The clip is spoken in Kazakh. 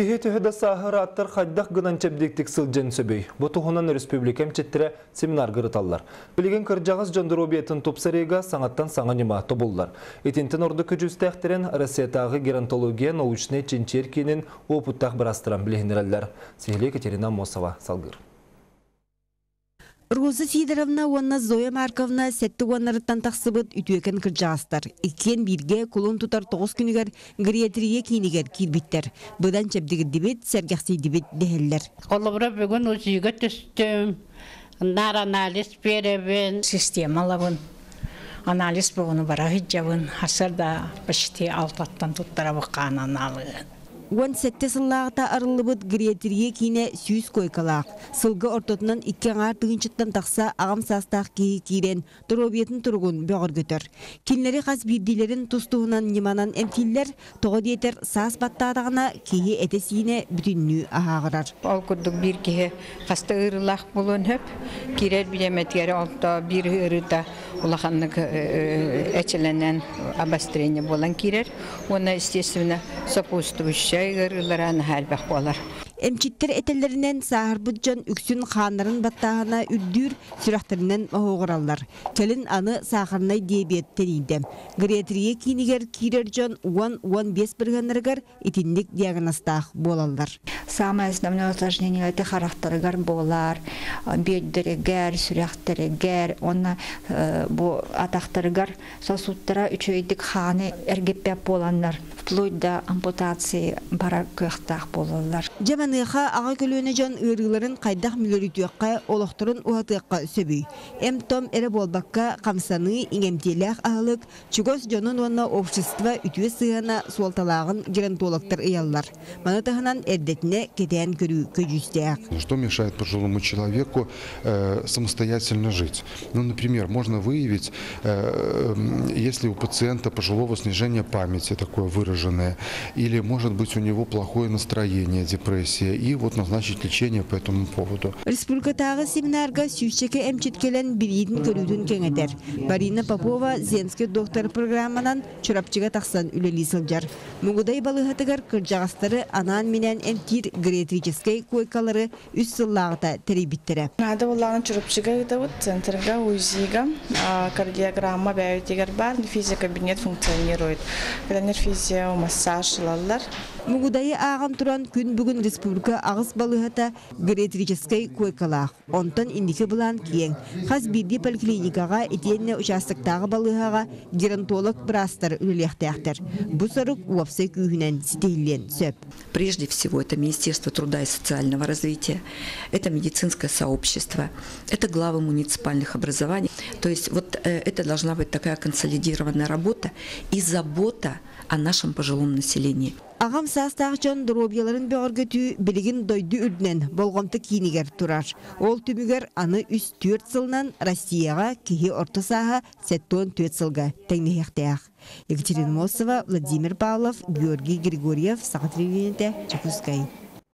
Кихе төһөдө саһыр аттар хайдах гынан чебдиктик сылжен сөбөй. Бу туһунан республикам четтире семинар гырыталлар. Билеген кыржагыз жондыру бетін тупсарега саңаттан саңа нема тобуллар. Этинтен орды күжүстәхтерен Россиятагы геронтология научный чинчеркинин опуттах барастыран билегенереллер. Сехле Екатерина Мосова салгыр. Роза Сидоровна онна Зоя Марковна сәтті оннарыттан тақсыбыт үтуекен кіржағыстар. Икен бирге кулун тутар тоғыз күнігер гриатрия кейнігер кирбиттер. Бұдан чәбдігір дебет, сәргәқсей дебет дәхеллер. Олыбыра бүгін үзігі түстім. Нар анализ беребін. системалабын анализ бугуну бара хиджабын хасырда почти алтаттан туттара баккан аналыгын Уан сыллағыта арылыбыт гриатрия кейне сүйіз койкалақ. Сылғы ортотынан иккен ар тығынчыттан тақса ағам састақ кейі кейрен тұробиетін тұрғын бөғір көтір. Кенлері қаз бирдилерін тұстуынан неманан әмтиллер тоғы диетер саас баттадағына кейі әтесіне бүтінні ағағырар. ол ырылах болон хөп кирер билеметгери олто бир ырыта улаханнык эчеленен обострение болан кирер оны естественно сопутствующая ырыларан хәрбәк болар Эмчиттер этеллеринен саарбыт жон үксүн хаанарын баттаһына үрдүүр сүрәхтеринен оһугураллар. Келин аны сахарнай диабеттен идем. Гриатрия кинигер кирер жон 1-15 биргенергер итинник диагностах болаллар. Самое основное осложнение это характерыгар болар, беддерегер, сүрәхтерегер, онна бу атактарыгар сосудтара үчөйдик ханы эргеппеп боланнар, вплоть до ампутации бара кыяктак болалар. Жаманыха ага көлөөнө жон ырыыларын кайдах мүлөрүтүөкка олохторун уатыакка сөбүй. Эм том эре болбакка камсаны иңемтелях аһылык чугос жонун онна общество үтүө сыана суолталагын геронтологтор ыяллар. Маны тахынан эрдетине кетен көрүү көжүстээк. Что мешает пожилому человеку э, самостоятельно жить? Ну, например, можно выявить, э, м, если у пациента пожилого снижение памяти такое выраженное, или, может быть, у него плохое настроение, депрессия, и вот назначить лечение по этому поводу. Республикатағы семинарға сүйшеке әмчеткелен білейдің көрүүтін кеңетер. Барина Попова Зенский доктор программанан чурапчыға тақсан үлелі сылжар. Мұғыдай балығатығар кыржағастары анан менен әмтир гериатрической койкалары үс сыллағыта теребиттері. Надо уланы чурупчыга вот центрга УЗИга, а, кардиограмма бәйтегер бар, физия кабинет функционирует. Когда нерфизия, массаж лалар. Мұғыдайы ағам туран күн бүгін республика ағыс балығата гериатрической койкалақ. Онтан индікі бұлан киен. Қаз бірді поликлиникаға етенне участықтағы балығаға геронтолог брастар үлелектәқтір. Бұ сұрық уапсы күйінен сетейлен сөп. Прежде всего, это Министерство труда и социального развития, это медицинское сообщество, это главы муниципальных образований. То есть вот э, это должна быть такая консолидированная работа и забота о нашем пожилом населении. Ағам састағы жон дробияларын бөғіргөтүү білігін дойду үрдінен болғамты кейінігер тұрар. Ол түмігер аны үс төрт сылынан Россияға кеге орта саға сәттон төрт сылға тәңнехектеяқ. Екатерина Мосова, Владимир Павлов, Георгий Григорьев, Сағат Регионете, Чекускай.